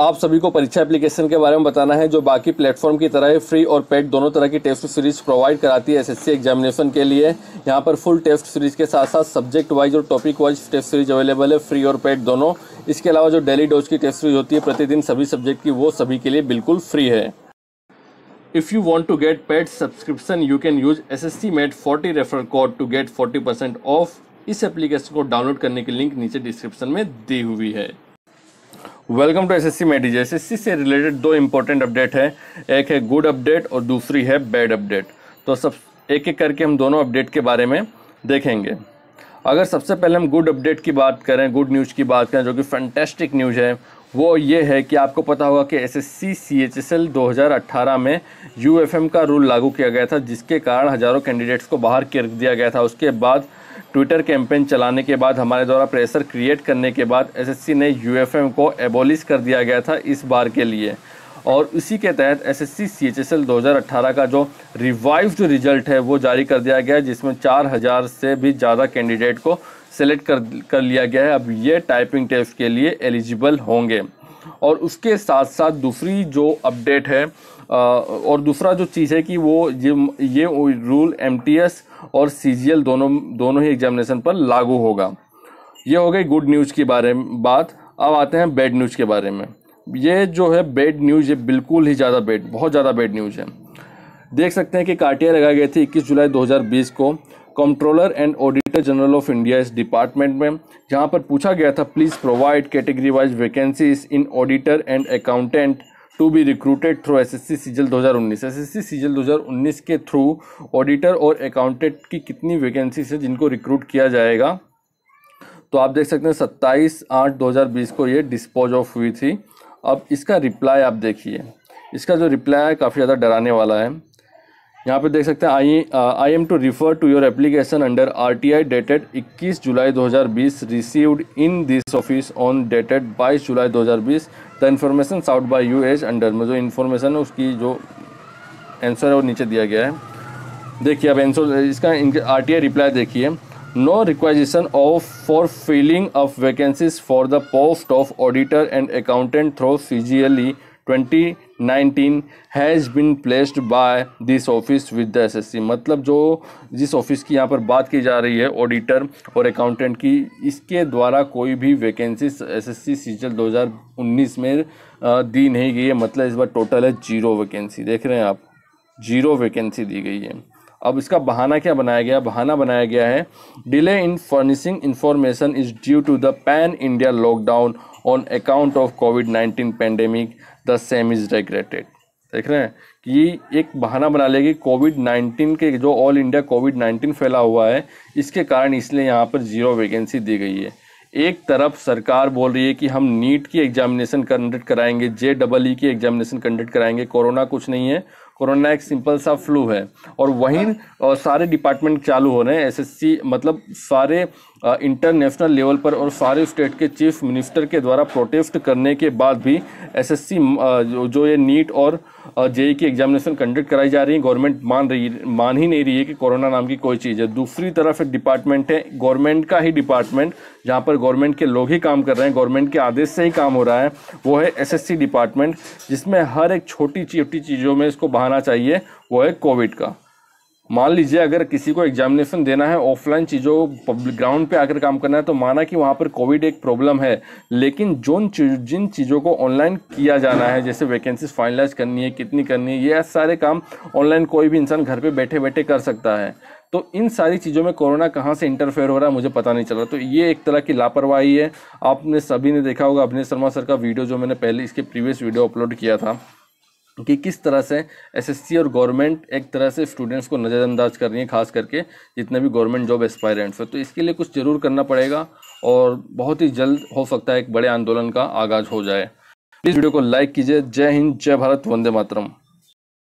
आप सभी को परीक्षा एप्लीकेशन के बारे में बताना है जो बाकी प्लेटफॉर्म की तरह फ्री और पेड दोनों तरह की टेस्ट सीरीज़ प्रोवाइड कराती है एसएससी एग्जामिनेशन के लिए। यहाँ पर फुल टेस्ट सीरीज़ के साथ साथ सब्जेक्ट वाइज और topic wise test series available है फ्री और पेड दोनों। इसके अलावा जो डेली डोज की टेस्ट सीरीज़ होती है प्रतिदिन सभी सब्जेक्ट की वो सभी के लिए बिल्कुल फ्री है। If you want to get paid subscription, you can use SSC Made 40 referral code to get 40% off. इस एप्लीकेशन को डाउनलोड करने की लिंक नीचे डिस्क्रिप्शन में दी हुई है। Welcome to S S C Medi S S C related दो इंपॉर्टेंट अपडेट है। एक है गुड अपडेट और दूसरी है बैड अपडेट तो सब एक एक करके हम दोनों अपडेट के बारे में देखेंगे। अगर सबसे पहले हम गुड अपडेट की बात करें गुड न्यूज़ की बात करें, जो कि फैंटेस्टिक न्यूज़ है, वो ये है कि आपको पता होगा कि S S C C H S L दो हज़ार अट्ठारह में यू एफ़ एम का रूल लागू किया गया था, जिसके कारण हज़ारों कैंडिडेट्स को बाहर कर दिया गया था। उसके बाद ट्विटर कैंपेन चलाने के बाद, हमारे द्वारा प्रेशर क्रिएट करने के बाद एस एस सी ने यू एफ़ एम को एबोलिश कर दिया गया था इस बार के लिए। और इसी के तहत S S C C H S L दो हज़ार अट्ठारह का जो रिवाइव्ड रिज़ल्ट है, वो जारी कर दिया गया है, जिसमें चार हज़ार से भी ज़्यादा कैंडिडेट को सेलेक्ट कर कर लिया गया है। अब ये टाइपिंग टेस्ट के लिए एलिजिबल होंगे। और उसके साथ साथ दूसरी जो अपडेट है और दूसरा जो चीज़ है कि वो ये ये रूल एमटीएस और सीजीएल दोनों दोनों ही एग्जामिनेशन पर लागू होगा। ये हो गई गुड न्यूज़ के बारे में बात। अब आते हैं बैड न्यूज़ के बारे में। ये जो है बैड न्यूज़ ये बिल्कुल ही ज़्यादा बैड बहुत ज़्यादा बैड न्यूज़ है। देख सकते हैं कि काटिया लगाए गए थे 21 जुलाई 2020 को। Controller and auditor general of India इस डिपार्टमेंट में जहाँ पर पूछा गया था please provide category wise vacancies in auditor and accountant to be recruited through S S C CGL दो हज़ार उन्नीस। एस एस सी सीजल दो हज़ार उन्नीस के थ्रू ऑडिटर और अकाउंटेंट की कितनी वैकेंसीज है जिनको रिक्रूट किया जाएगा? तो आप देख सकते हैं, सत्ताईस आठ दो हज़ार बीस को ये डिस्पोज ऑफ़ हुई थी। अब इसका रिप्लाई आप देखिए। इसका जो रिप्लाई है काफ़ी ज़्यादा डराने वाला है। यहाँ पे देख सकते हैं I I am to refer to your application under R T I dated इक्कीस July 2020 received in this office on dated 22 July 2020 the information sought by you as under में जो इन्फॉर्मेशन है उसकी जो आंसर है वो नीचे दिया गया है। देखिए अब आंसर इसका आर टी आई रिप्लाई देखिए। No requisition of for filling of vacancies for the post of auditor and accountant through C G L E twenty 19 has been placed by this office with the SSC मतलब जो जिस office की यहाँ पर बात की जा रही है ऑडिटर और अकाउंटेंट की, इसके द्वारा कोई भी वैकेंसी एसएससी सीजल 2019 में दी नहीं गई है। मतलब इस बार टोटल है ज़ीरो वैकेंसी देख रहे हैं आप ज़ीरो वैकेंसी दी गई है। अब इसका बहाना क्या बनाया गया? बहाना बनाया गया है delay in furnishing information is due to the pan India lockdown on account of COVID nineteen pandemic the same is regretted देख रहे हैं कि ये एक बहाना बना लेगी कोविड नाइन्टीन के जो ऑल इंडिया कोविड नाइन्टीन फैला हुआ है, इसके कारण इसलिए यहाँ पर ज़ीरो वैकेंसी दी गई है। एक तरफ़ सरकार बोल रही है कि हम नीट की एग्जामिनेशन कंडक्ट कराएँगे जे डबल ई की एग्जामिनेशन कंडक्ट कराएँगे, कोरोना कुछ नहीं है कोरोना एक सिंपल सा फ्लू है। और वहीं और सारे डिपार्टमेंट चालू हो रहे हैं, एसएससी मतलब सारे इंटरनेशनल लेवल पर और सारे स्टेट के चीफ मिनिस्टर के द्वारा प्रोटेस्ट करने के बाद भी एसएससी जो ये नीट और जेई की एग्जामिनेशन कंडक्ट कराई जा रही है, गवर्नमेंट मान रही, मान ही नहीं रही है कि कोरोना नाम की कोई चीज़ है। दूसरी तरफ़ एक डिपार्टमेंट है, गवर्नमेंट का ही डिपार्टमेंट, जहाँ पर गवर्नमेंट के लोग ही काम कर रहे हैं, गवर्नमेंट के आदेश से ही काम हो रहा है, वो है एसएससी डिपार्टमेंट, जिसमें हर एक छोटी छोटी चीज़ों में इसको बहाना चाहिए, वो है कोविड का। मान लीजिए अगर किसी को एग्जामिनेशन देना है ऑफलाइन चीज़ों पब्लिक ग्राउंड पे आकर काम करना है तो माना कि वहाँ पर कोविड एक प्रॉब्लम है। लेकिन जो जिन चीज़ों को ऑनलाइन किया जाना है, जैसे वैकेंसीज फाइनलाइज करनी है, कितनी करनी है, ये सारे काम ऑनलाइन कोई भी इंसान घर पे बैठे बैठे कर सकता है। तो इन सारी चीज़ों में कोरोना कहाँ से इंटरफेयर हो रहा है, मुझे पता नहीं चल रहा। तो ये एक तरह की लापरवाही है। आपने सभी ने देखा होगा अभिनय शर्मा सर का वीडियो जो मैंने पहले, इसके प्रीवियस वीडियो अपलोड किया था। कि किस तरह से एसएससी और गवर्नमेंट एक तरह से स्टूडेंट्स को नज़रअंदाज कर रही है, खास करके जितने भी गवर्नमेंट जॉब एस्पायरेंट्स हैं। तो इसके लिए कुछ ज़रूर करना पड़ेगा और बहुत ही जल्द हो सकता है एक बड़े आंदोलन का आगाज़ हो जाए। प्लीज़ वीडियो को लाइक कीजिए। जय हिंद, जय भारत, वंदे मातरम।